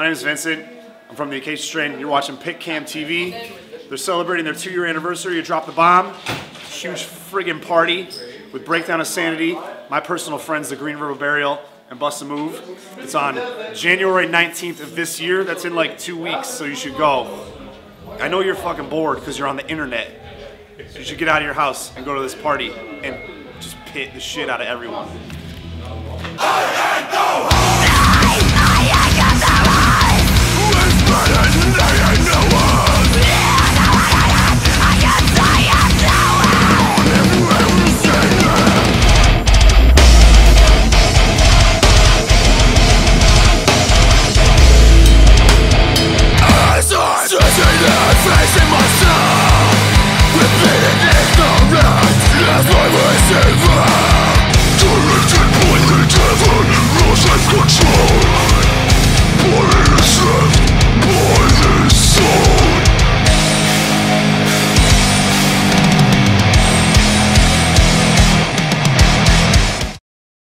My name is Vincent. I'm from the Acacia Strain. You're watching PitCam TV. They're celebrating their two-year anniversary. You Drop the bomb. Huge friggin' party with Breakdown of Sanity, my personal friends, the Green River Burial, and Bust a Move. It's on January 19th of this year. That's in like two weeks, so you should go. I know you're fucking bored because you're on the internet. So you should get out of your house and go to this party and just pit the shit out of everyone. face